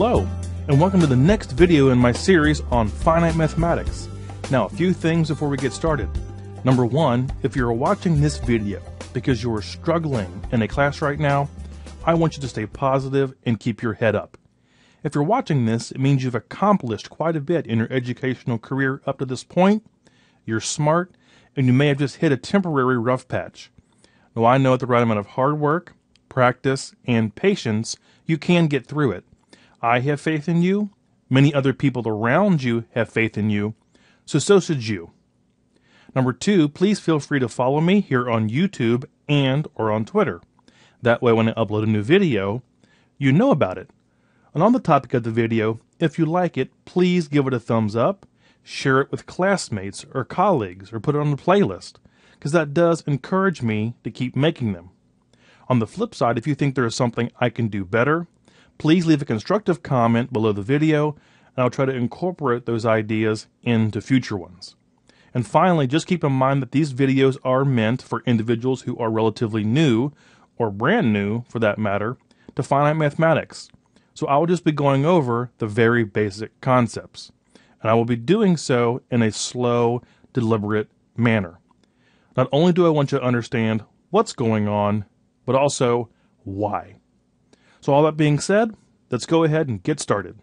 Hello, and welcome to the next video in my series on finite mathematics. Now, a few things before we get started. Number one, if you're watching this video because you're struggling in a class right now, I want you to stay positive and keep your head up. If you're watching this, it means you've accomplished quite a bit in your educational career up to this point. You're smart, and you may have just hit a temporary rough patch. Now, I know at the right amount of hard work, practice, and patience, you can get through it. I have faith in you. Many other people around you have faith in you. So, so should you. Number two, please feel free to follow me here on YouTube and or on Twitter. That way, when I upload a new video, you know about it. And on the topic of the video, if you like it, please give it a thumbs up, share it with classmates or colleagues, or put it on the playlist, because that does encourage me to keep making them. On the flip side, if you think there is something I can do better, please leave a constructive comment below the video, and I'll try to incorporate those ideas into future ones. And finally, just keep in mind that these videos are meant for individuals who are relatively new, or brand new for that matter, to finite mathematics. So I will just be going over the very basic concepts. And I will be doing so in a slow, deliberate manner. Not only do I want you to understand what's going on, but also why. So, all that being said, let's go ahead and get started.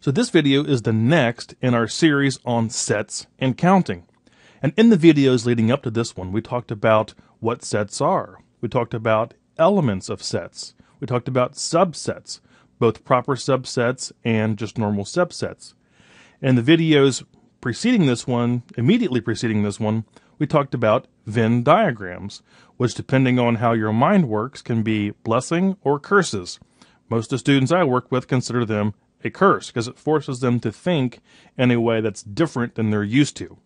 So, this video is the next in our series on sets and counting. And in the videos leading up to this one, we talked about what sets are. We talked about elements of sets. We talked about subsets, both proper subsets and just normal subsets. In the videos preceding this one, immediately preceding this one, we talked about Venn diagrams, which, depending on how your mind works, can be blessing or curses. Most of the students I work with consider them a curse because it forces them to think in a way that's different than they're used to.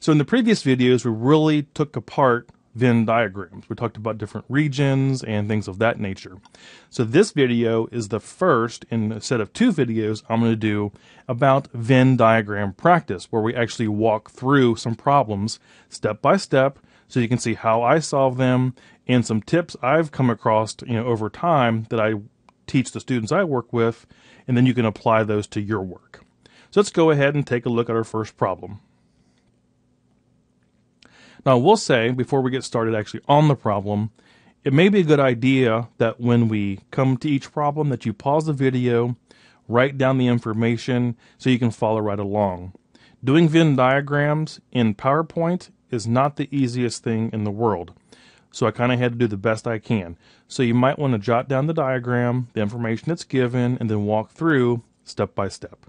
So, in the previous videos, we really took apart Venn diagrams. We talked about different regions and things of that nature. So this video is the first in a set of two videos I'm going to do about Venn diagram practice, where we actually walk through some problems step by step so you can see how I solve them and some tips I've come across you know, over time that I teach the students I work with, and then you can apply those to your work. So let's go ahead and take a look at our first problem. Now, we'll say, before we get started actually on the problem, it may be a good idea that when we come to each problem that you pause the video, write down the information so you can follow right along. Doing Venn diagrams in PowerPoint is not the easiest thing in the world. So I kind of had to do the best I can. So you might want to jot down the diagram, the information that's given, and then walk through step by step.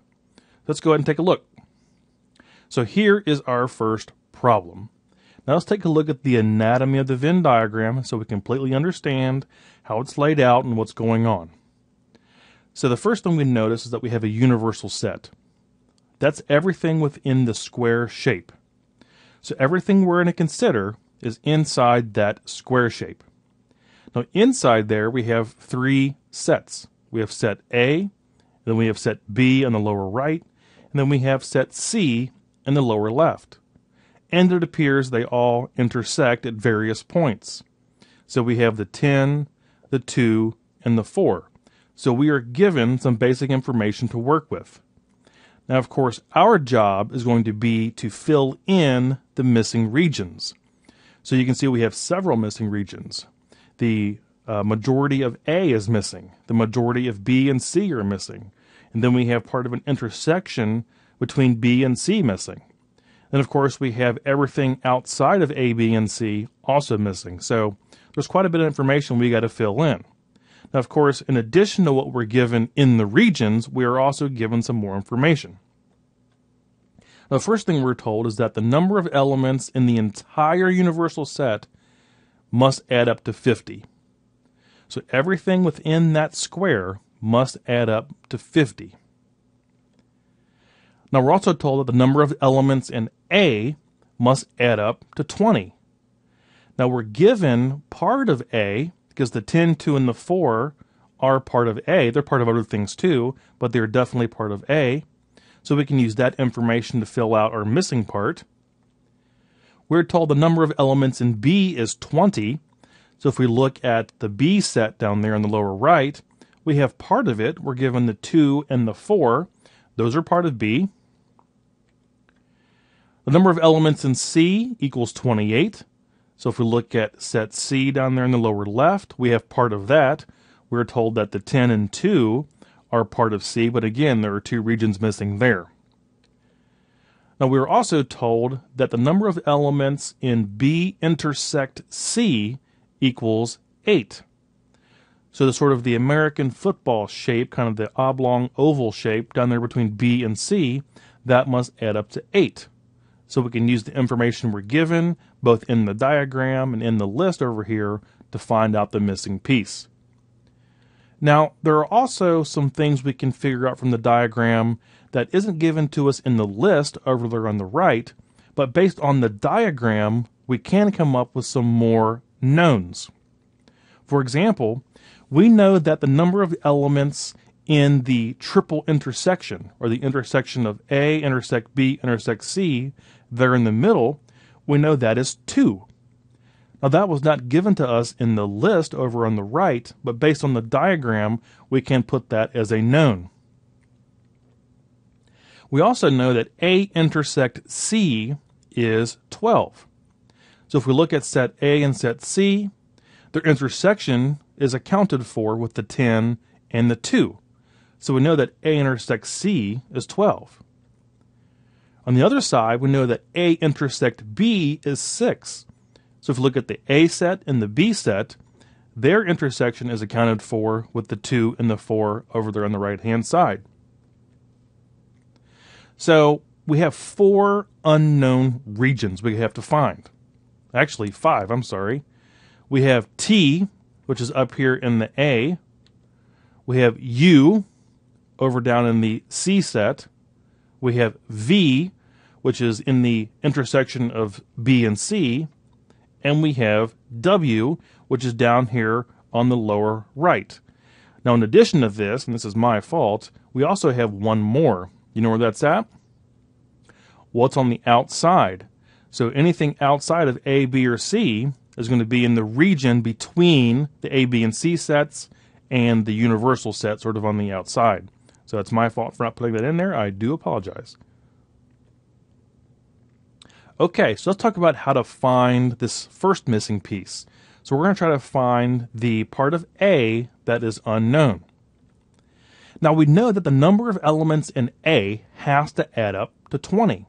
Let's go ahead and take a look. So here is our first problem. Now let's take a look at the anatomy of the Venn diagram so we completely understand how it's laid out and what's going on. So the first thing we notice is that we have a universal set. That's everything within the square shape. So everything we're going to consider is inside that square shape. Now inside there we have three sets. We have set A, then we have set B on the lower right, and then we have set C in the lower left and it appears they all intersect at various points. So we have the 10, the 2, and the 4. So we are given some basic information to work with. Now, of course, our job is going to be to fill in the missing regions. So you can see we have several missing regions. The uh, majority of A is missing. The majority of B and C are missing. And then we have part of an intersection between B and C missing. Then, of course, we have everything outside of A, B, and C also missing. So there's quite a bit of information we got to fill in. Now, of course, in addition to what we're given in the regions, we are also given some more information. The first thing we're told is that the number of elements in the entire universal set must add up to 50. So everything within that square must add up to 50. Now, we're also told that the number of elements in A must add up to 20. Now, we're given part of A because the 10, 2, and the 4 are part of A. They're part of other things too, but they're definitely part of A. So we can use that information to fill out our missing part. We're told the number of elements in B is 20. So if we look at the B set down there in the lower right, we have part of it. We're given the 2 and the 4. Those are part of B. The number of elements in C equals 28. So if we look at set C down there in the lower left, we have part of that. We're told that the 10 and 2 are part of C, but again, there are two regions missing there. Now, we are also told that the number of elements in B intersect C equals 8. So the sort of the American football shape, kind of the oblong oval shape down there between B and C, that must add up to 8. So we can use the information we're given, both in the diagram and in the list over here, to find out the missing piece. Now, there are also some things we can figure out from the diagram that isn't given to us in the list over there on the right, but based on the diagram, we can come up with some more knowns. For example, we know that the number of elements in the triple intersection, or the intersection of A intersect B intersect C, there in the middle, we know that is 2. Now, that was not given to us in the list over on the right, but based on the diagram, we can put that as a known. We also know that A intersect C is 12. So if we look at set A and set C, their intersection is accounted for with the 10 and the 2. So we know that A intersect C is 12. On the other side, we know that A intersect B is 6. So if you look at the A set and the B set, their intersection is accounted for with the 2 and the 4 over there on the right hand side. So we have four unknown regions we have to find. Actually, five, I'm sorry. We have T, which is up here in the A. We have U over down in the C set. We have V, which is in the intersection of B and C and we have W, which is down here on the lower right. Now, in addition to this, and this is my fault, we also have one more. You know where that's at? What's on the outside? So anything outside of A, B, or C is going to be in the region between the A, B, and C sets and the universal set sort of on the outside. So that's my fault for not putting that in there. I do apologize. Okay, so let's talk about how to find this first missing piece. So we're going to try to find the part of A that is unknown. Now we know that the number of elements in A has to add up to 20.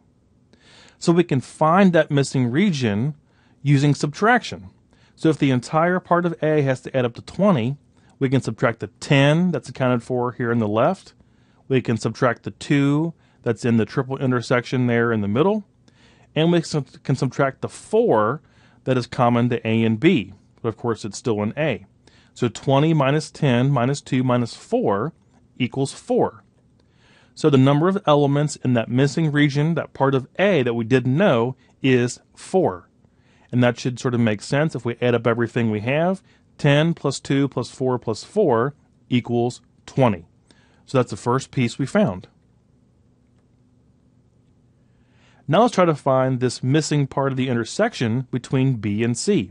So we can find that missing region using subtraction. So if the entire part of A has to add up to 20, we can subtract the 10 that's accounted for here in the left. We can subtract the 2 that's in the triple intersection there in the middle and we can subtract the 4 that is common to A and B. But of course, it's still an A. So 20 minus 10 minus 2 minus 4 equals 4. So the number of elements in that missing region, that part of A that we didn't know, is 4. And that should sort of make sense if we add up everything we have. 10 plus 2 plus 4 plus 4 equals 20. So that's the first piece we found. Now let's try to find this missing part of the intersection between B and C.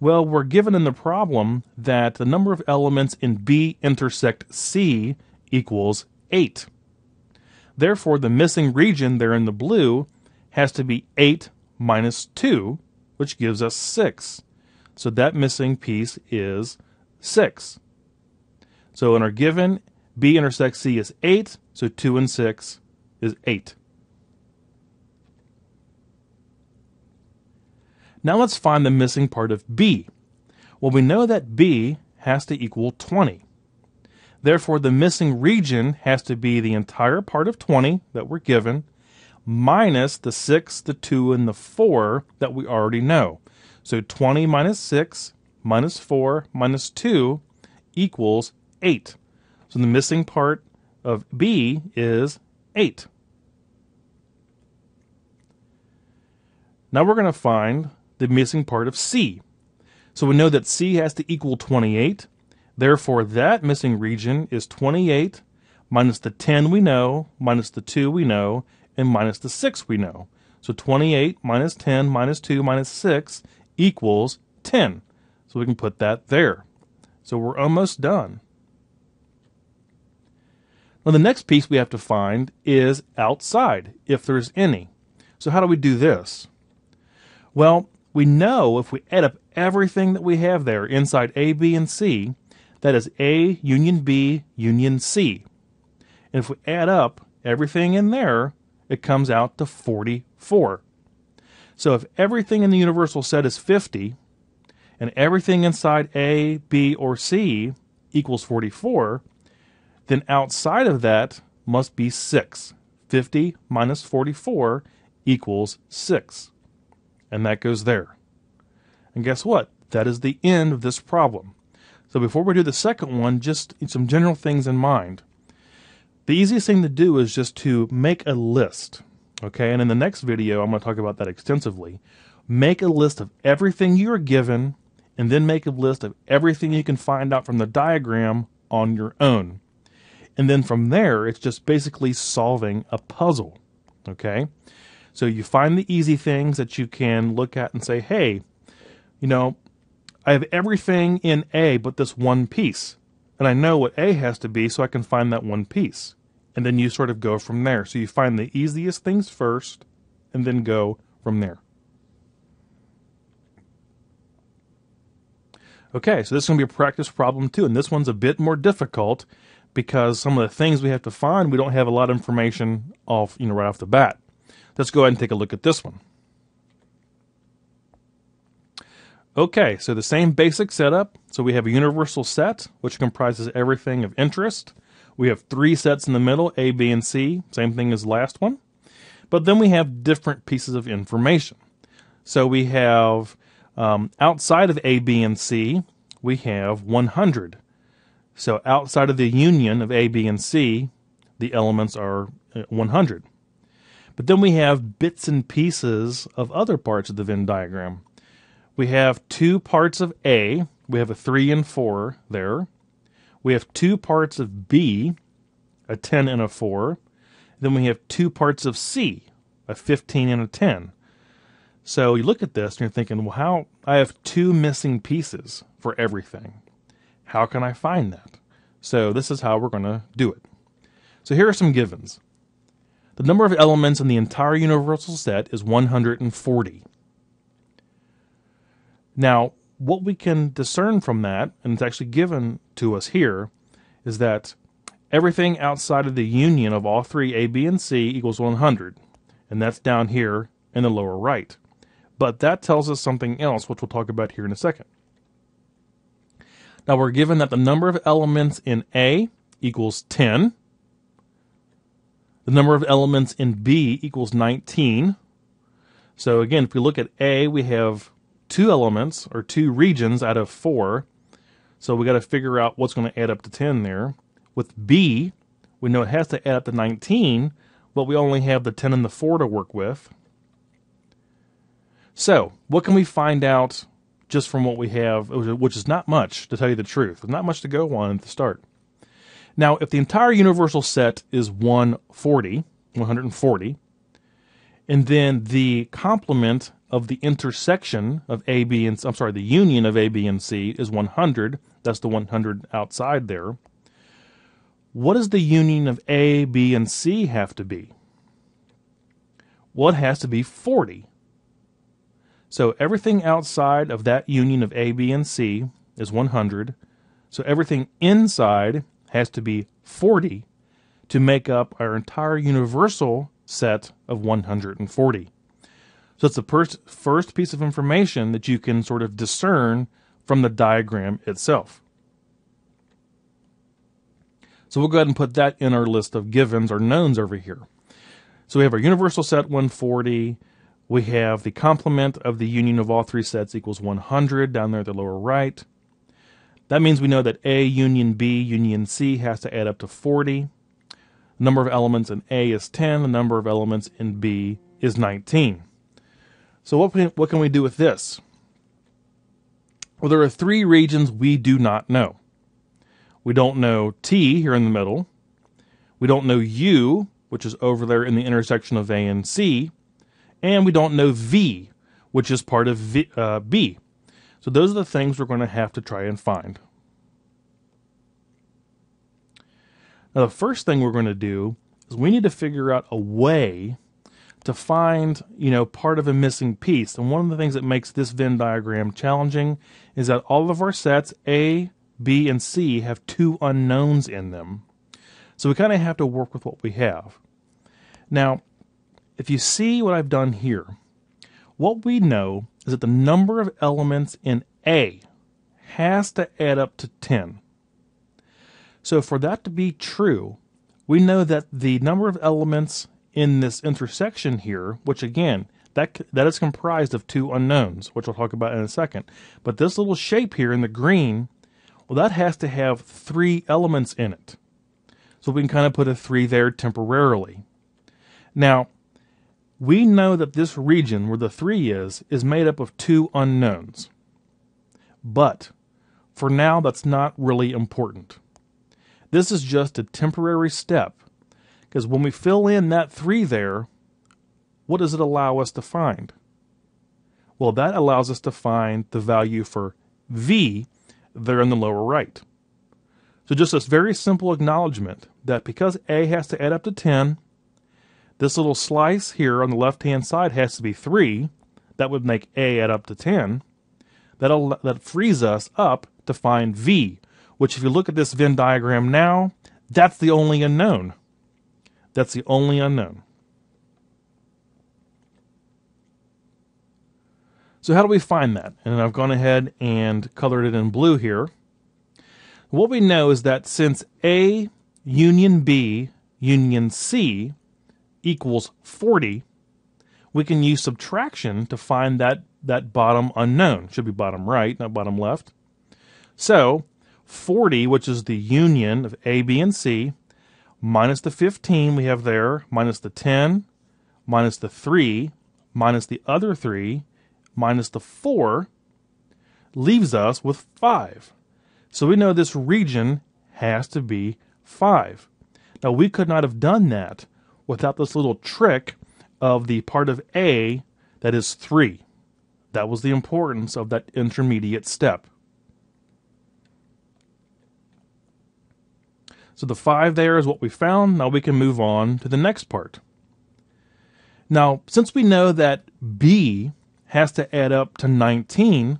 Well, we're given in the problem that the number of elements in B intersect C equals 8. Therefore, the missing region there in the blue has to be 8 minus 2, which gives us 6. So that missing piece is 6. So in our given, B intersects C is 8, so 2 and 6 is 8. Now let's find the missing part of B. Well, we know that B has to equal 20. Therefore, the missing region has to be the entire part of 20 that we're given minus the 6, the 2, and the 4 that we already know. So 20 minus 6 minus 4 minus 2 equals 8. So the missing part of B is 8. Now we're going to find the missing part of C. So we know that C has to equal 28. Therefore, that missing region is 28 minus the 10 we know, minus the 2 we know, and minus the 6 we know. So 28 minus 10 minus 2 minus 6 equals 10. So we can put that there. So we're almost done. Now the next piece we have to find is outside, if there's any. So how do we do this? Well, we know if we add up everything that we have there inside A, B, and C, that is A union B union C. And if we add up everything in there, it comes out to 44. So if everything in the universal set is 50, and everything inside A, B, or C equals 44, then outside of that must be 6. 50 minus 44 equals 6. And that goes there. And guess what? That is the end of this problem. So before we do the second one, just some general things in mind. The easiest thing to do is just to make a list. Okay, and in the next video, I'm going to talk about that extensively. Make a list of everything you are given, and then make a list of everything you can find out from the diagram on your own. And then from there, it's just basically solving a puzzle. Okay? So you find the easy things that you can look at and say, hey, you know, I have everything in A but this one piece. And I know what A has to be, so I can find that one piece. And then you sort of go from there. So you find the easiest things first, and then go from there. Okay, so this is going to be a practice problem too, and this one's a bit more difficult because some of the things we have to find, we don't have a lot of information off, you know, right off the bat. Let's go ahead and take a look at this one. Okay, so the same basic setup. So we have a universal set, which comprises everything of interest. We have three sets in the middle, A, B, and C, same thing as last one. But then we have different pieces of information. So we have, um, outside of A, B, and C, we have 100. So outside of the union of A, B, and C, the elements are uh, 100. But then we have bits and pieces of other parts of the Venn diagram we have two parts of A. We have a 3 and 4 there. We have two parts of B, a 10 and a 4. Then we have two parts of C, a 15 and a 10. So you look at this and you're thinking, well, how I have two missing pieces for everything. How can I find that? So this is how we're going to do it. So here are some givens. The number of elements in the entire universal set is 140. Now, what we can discern from that, and it's actually given to us here, is that everything outside of the union of all three A, B, and C equals 100. And that's down here in the lower right. But that tells us something else, which we'll talk about here in a second. Now we're given that the number of elements in A equals 10. The number of elements in B equals 19. So again, if we look at A, we have two elements or two regions out of four. So we got to figure out what's going to add up to 10 there. With B, we know it has to add up to 19, but we only have the 10 and the 4 to work with. So, what can we find out just from what we have, which is not much, to tell you the truth. There's not much to go on at the start. Now, if the entire universal set is 140, 140, and then the complement of the intersection of A, B, and I'm sorry, the union of A, B, and C is 100. That's the 100 outside there. What does the union of A, B, and C have to be? Well, it has to be 40. So everything outside of that union of A, B, and C is 100. So everything inside has to be 40 to make up our entire universal set of 140. So it's the first, first piece of information that you can sort of discern from the diagram itself. So we'll go ahead and put that in our list of givens or knowns over here. So we have our universal set 140. We have the complement of the union of all three sets equals 100 down there at the lower right. That means we know that A union B union C has to add up to 40. The number of elements in A is 10. The number of elements in B is 19. So what can, what can we do with this? Well, there are three regions we do not know. We don't know T here in the middle. We don't know U, which is over there in the intersection of A and C. And we don't know V, which is part of v, uh, B. So those are the things we're going to have to try and find. Now, the first thing we're going to do is we need to figure out a way to find, you know, part of a missing piece. And one of the things that makes this Venn diagram challenging is that all of our sets A, B, and C have two unknowns in them. So we kind of have to work with what we have. Now, if you see what I've done here, what we know is that the number of elements in A has to add up to 10. So for that to be true, we know that the number of elements in this intersection here, which again, that that is comprised of two unknowns, which we'll talk about in a second. But this little shape here in the green, well, that has to have three elements in it. So we can kind of put a three there temporarily. Now, we know that this region where the three is, is made up of two unknowns. But for now, that's not really important. This is just a temporary step because when we fill in that 3 there, what does it allow us to find? Well, that allows us to find the value for V there in the lower right. So just this very simple acknowledgement that because A has to add up to 10, this little slice here on the left-hand side has to be 3. That would make A add up to 10. That'll, that frees us up to find V, which if you look at this Venn diagram now, that's the only unknown. That's the only unknown. So how do we find that? And I've gone ahead and colored it in blue here. What we know is that since A union B union C equals 40, we can use subtraction to find that, that bottom unknown. Should be bottom right, not bottom left. So 40, which is the union of A, B, and C, minus the 15 we have there, minus the 10, minus the 3, minus the other 3, minus the 4, leaves us with 5. So we know this region has to be 5. Now we could not have done that without this little trick of the part of A that is 3. That was the importance of that intermediate step. So the 5 there is what we found. Now we can move on to the next part. Now, since we know that B has to add up to 19,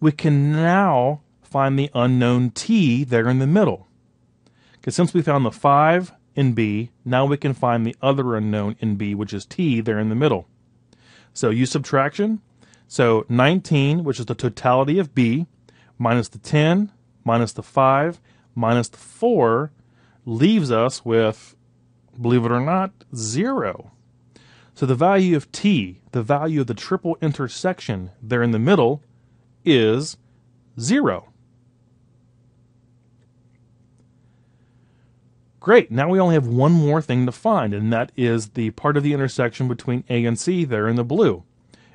we can now find the unknown T there in the middle. Because since we found the 5 in B, now we can find the other unknown in B, which is T there in the middle. So use subtraction. So 19, which is the totality of B, minus the 10, minus the 5, minus the 4 leaves us with, believe it or not, 0. So the value of t, the value of the triple intersection there in the middle, is 0. Great, now we only have one more thing to find, and that is the part of the intersection between A and C there in the blue.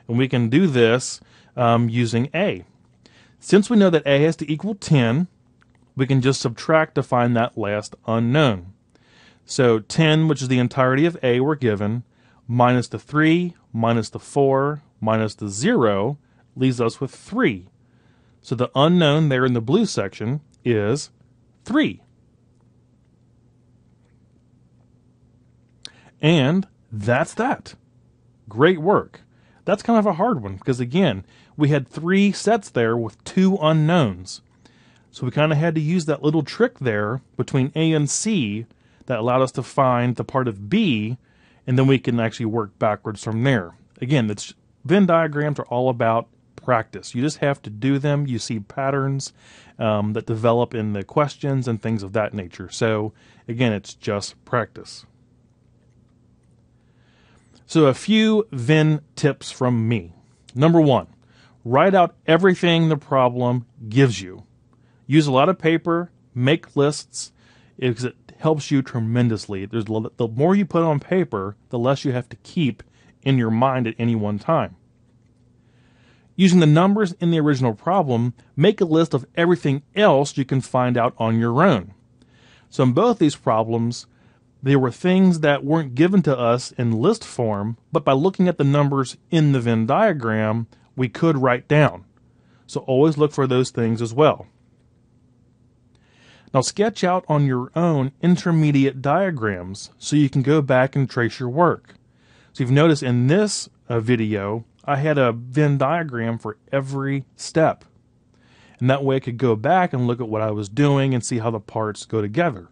And we can do this um, using A. Since we know that A has to equal 10, we can just subtract to find that last unknown. So 10, which is the entirety of A, we're given, minus the 3, minus the 4, minus the 0, leaves us with 3. So the unknown there in the blue section is 3. And that's that. Great work. That's kind of a hard one because, again, we had three sets there with two unknowns. So we kind of had to use that little trick there between A and C that allowed us to find the part of B, and then we can actually work backwards from there. Again, it's, Venn diagrams are all about practice. You just have to do them. You see patterns um, that develop in the questions and things of that nature. So, again, it's just practice. So, a few Venn tips from me. Number one, write out everything the problem gives you. Use a lot of paper, make lists, because it helps you tremendously. There's the more you put on paper, the less you have to keep in your mind at any one time. Using the numbers in the original problem, make a list of everything else you can find out on your own. So in both these problems, there were things that weren't given to us in list form, but by looking at the numbers in the Venn diagram, we could write down. So always look for those things as well. Now sketch out on your own intermediate diagrams so you can go back and trace your work. So you've noticed in this uh, video, I had a Venn diagram for every step. And that way I could go back and look at what I was doing and see how the parts go together.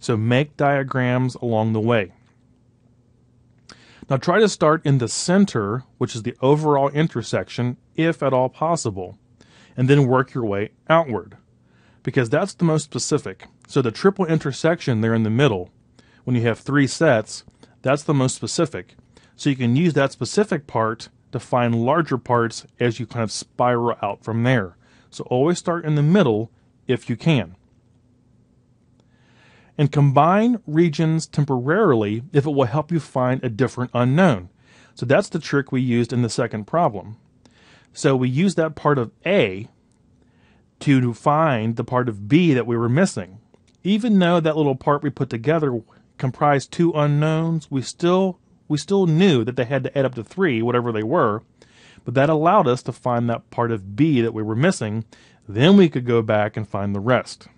So make diagrams along the way. Now try to start in the center, which is the overall intersection, if at all possible, and then work your way outward because that's the most specific. So the triple intersection there in the middle, when you have three sets, that's the most specific. So you can use that specific part to find larger parts as you kind of spiral out from there. So always start in the middle if you can. And combine regions temporarily if it will help you find a different unknown. So that's the trick we used in the second problem. So we used that part of A to find the part of B that we were missing. Even though that little part we put together comprised two unknowns, we still we still knew that they had to add up to three, whatever they were, but that allowed us to find that part of B that we were missing. Then we could go back and find the rest.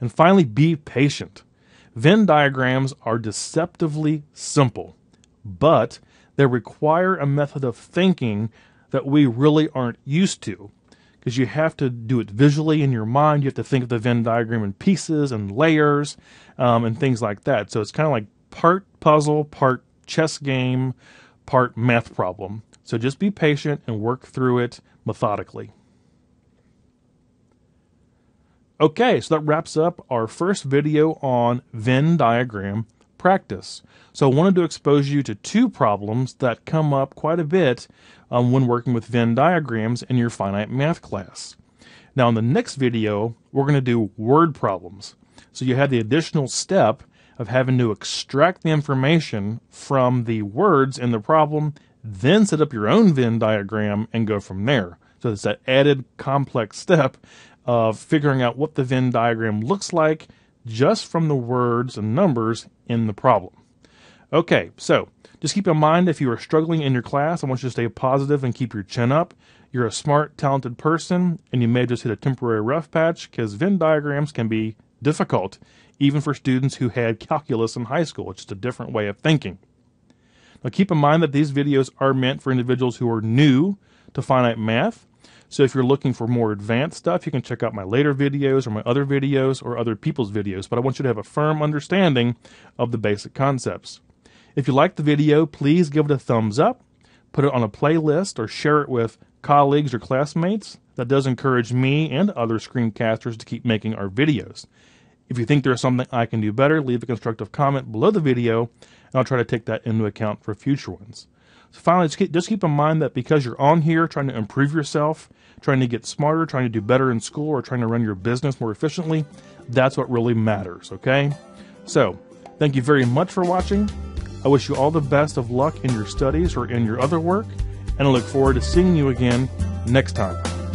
And finally, be patient. Venn diagrams are deceptively simple, but they require a method of thinking that we really aren't used to because you have to do it visually in your mind. You have to think of the Venn diagram in pieces and layers um, and things like that. So it's kind of like part puzzle, part chess game, part math problem. So just be patient and work through it methodically. Okay, so that wraps up our first video on Venn diagram practice. So I wanted to expose you to two problems that come up quite a bit um, when working with Venn diagrams in your finite math class. Now in the next video, we're going to do word problems. So you have the additional step of having to extract the information from the words in the problem, then set up your own Venn diagram and go from there. So it's that added complex step of figuring out what the Venn diagram looks like just from the words and numbers in the problem. Okay, so just keep in mind if you are struggling in your class, I want you to stay positive and keep your chin up. You're a smart, talented person, and you may just hit a temporary rough patch because Venn diagrams can be difficult, even for students who had calculus in high school. It's just a different way of thinking. Now, keep in mind that these videos are meant for individuals who are new to finite math so if you're looking for more advanced stuff, you can check out my later videos or my other videos or other people's videos, but I want you to have a firm understanding of the basic concepts. If you like the video, please give it a thumbs up, put it on a playlist, or share it with colleagues or classmates. That does encourage me and other screencasters to keep making our videos. If you think there's something I can do better, leave a constructive comment below the video, and I'll try to take that into account for future ones. So finally, just keep, just keep in mind that because you're on here trying to improve yourself, trying to get smarter, trying to do better in school, or trying to run your business more efficiently, that's what really matters, okay? So, thank you very much for watching. I wish you all the best of luck in your studies or in your other work, and I look forward to seeing you again next time.